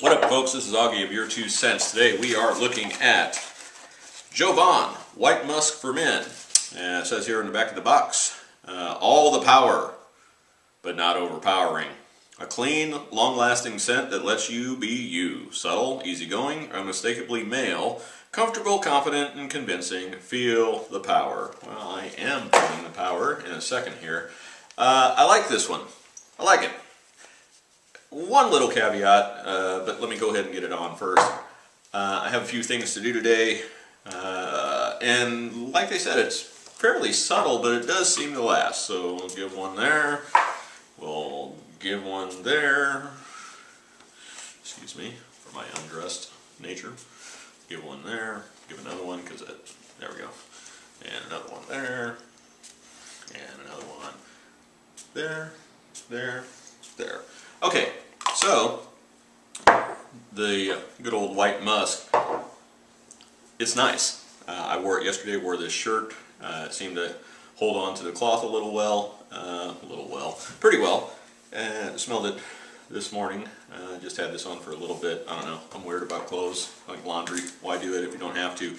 What up, folks? This is Augie of Your Two Cents. Today we are looking at Jovan White Musk for Men. And it says here in the back of the box, uh, all the power, but not overpowering. A clean, long-lasting scent that lets you be you. Subtle, easygoing, unmistakably male, comfortable, confident, and convincing. Feel the power. Well, I am feeling the power in a second here. Uh, I like this one. I like it. One little caveat, uh, but let me go ahead and get it on first. Uh, I have a few things to do today, uh, and like they said, it's fairly subtle, but it does seem to last. So we'll give one there. We'll give one there. Excuse me for my undressed nature. Give one there. Give another one because there we go. And another one there. And another one there, there, there. Okay, so the good old white musk, it's nice. Uh, I wore it yesterday, wore this shirt. Uh, it seemed to hold on to the cloth a little well, uh, a little well, pretty well. Smelled it this morning. Uh, just had this on for a little bit. I don't know. I'm weird about clothes, like laundry. Why do it if you don't have to?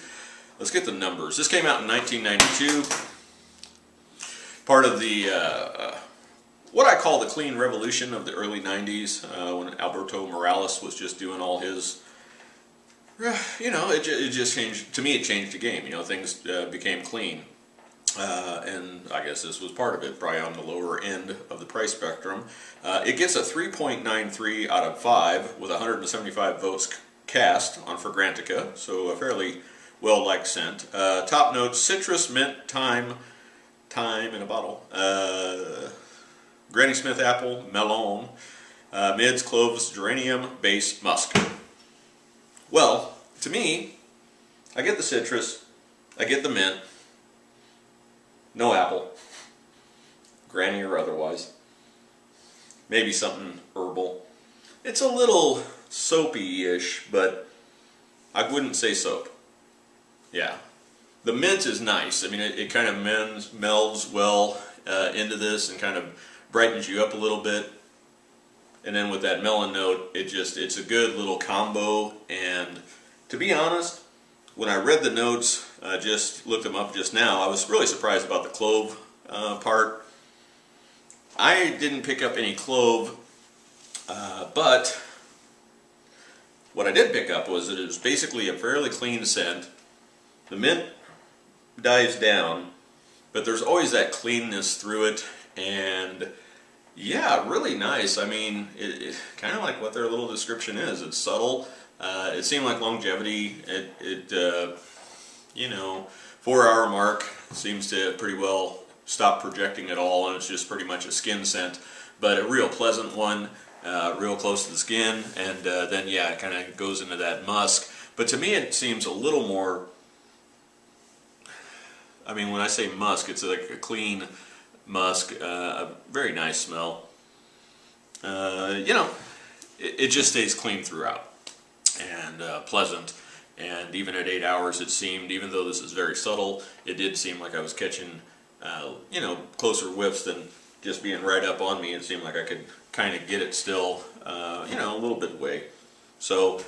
Let's get the numbers. This came out in 1992. Part of the uh, what I call the clean revolution of the early 90s uh, when Alberto Morillas was just doing all his you know it, it just changed to me it changed the game you know things uh, became clean. Uh, and I guess this was part of it probably on the lower end of the price spectrum. Uh, it gets a 3.93 out of 5 with 175 votes cast on Fragrantica so a fairly well liked scent. Uh, top notes citrus mint thyme thyme in a bottle. Uh, Granny Smith apple, melon, uh, mids, cloves, geranium, base, musk. Well, to me, I get the citrus, I get the mint, no apple, granny or otherwise, maybe something herbal. It's a little soapy-ish, but I wouldn't say soap. Yeah. The mint is nice. I mean, it, it kind of mends, melds well uh, into this and kind of brightens you up a little bit. And then with that melon note, it just, it's a good little combo. And to be honest, when I read the notes, I just looked them up just now, I was really surprised about the clove uh, part. I didn't pick up any clove, uh, but what I did pick up was that it was basically a fairly clean scent. The mint dies down, but there's always that cleanness through it and yeah, really nice. I mean, it, it kind of like what their little description is. It's subtle. Uh, it seemed like longevity. It, it uh, you know, four hour mark seems to pretty well stop projecting at all, and it's just pretty much a skin scent. But a real pleasant one, uh, real close to the skin, and uh, then yeah, it kind of goes into that musk. But to me, it seems a little more. I mean, when I say musk, it's like a clean musk, uh, a very nice smell. Uh, you know, it, it, just stays clean throughout and uh, pleasant. And even at eight hours, it seemed, even though this is very subtle, it did seem like I was catching, uh, you know, closer whiffs than just being right up on me. It seemed like I could kind of get it still, uh, you know, a little bit away. So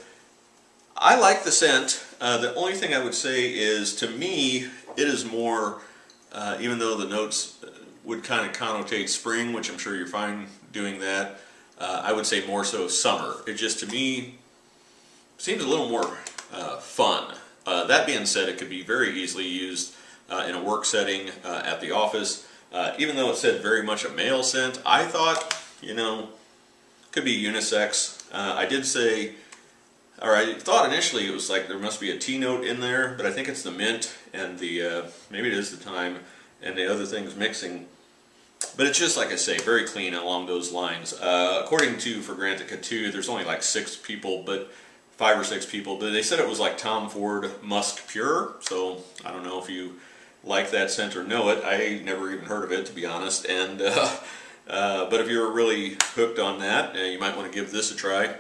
I like the scent. Uh, the only thing I would say is, to me, it is more, even though the notes would kind of connotate spring, which I'm sure you're fine doing that. Uh, I would say more so summer. It just, to me, seems a little more uh, fun. Uh, that being said, it could be very easily used uh, in a work setting uh, at the office. Uh, even though it said very much a male scent, I thought, you know, could be unisex. I did say, or I thought initially it was like there must be a tea note in there, but I think it's the mint and the, maybe it is the thyme and the other things mixing. But it's just, like I say, very clean along those lines. Uh, according to Fragrantica 2, there's only like six people, but five or six people. But they said it was like Tom Ford Musk Pure, so I don't know if you like that scent or know it. I never even heard of it, to be honest. And uh, uh, But if you're really hooked on that, uh, you might want to give this a try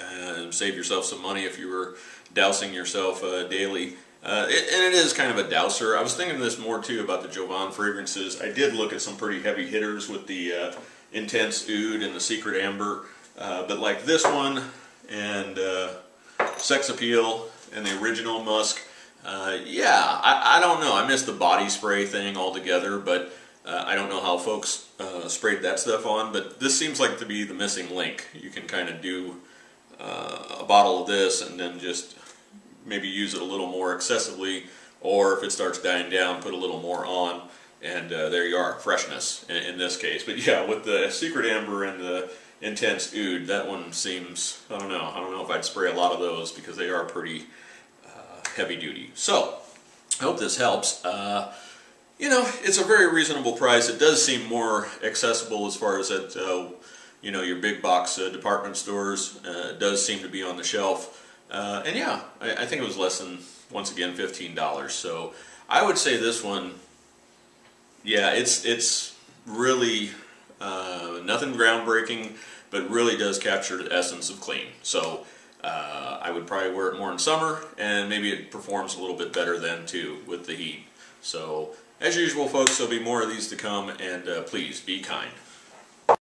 and save yourself some money if you were dousing yourself uh, daily. Uh, it, and it is kind of a douser. I was thinking this more too about the Jovan fragrances. I did look at some pretty heavy hitters with the uh, Intense Oud and the Secret Amber. Uh, but like this one, and uh, sex appeal and the original musk. Uh, yeah, I, I don't know. I missed the body spray thing altogether, but uh, I don't know how folks sprayed that stuff on. But this seems like to be the missing link. You can kind of do a bottle of this and then just maybe use it a little more excessively, or if it starts dying down, put a little more on, and uh, there you are, freshness in, in, this case. But yeah, with the Secret Amber and the Intense Oud, that one seems, I don't know, I don't know if I'd spray a lot of those because they are pretty uh, heavy duty. So, I hope this helps. Uh, you know, it's a very reasonable price. It does seem more accessible as far as at, uh, you know, your big box uh, department stores. Uh, does seem to be on the shelf. Uh, and yeah, I, I, think it was less than, once again, $15. So I would say this one, yeah, it's, it's really uh, nothing groundbreaking, but really does capture the essence of clean. So uh, I would probably wear it more in summer, and maybe it performs a little bit better then too with the heat. So as usual, folks, there'll be more of these to come, and uh, please be kind.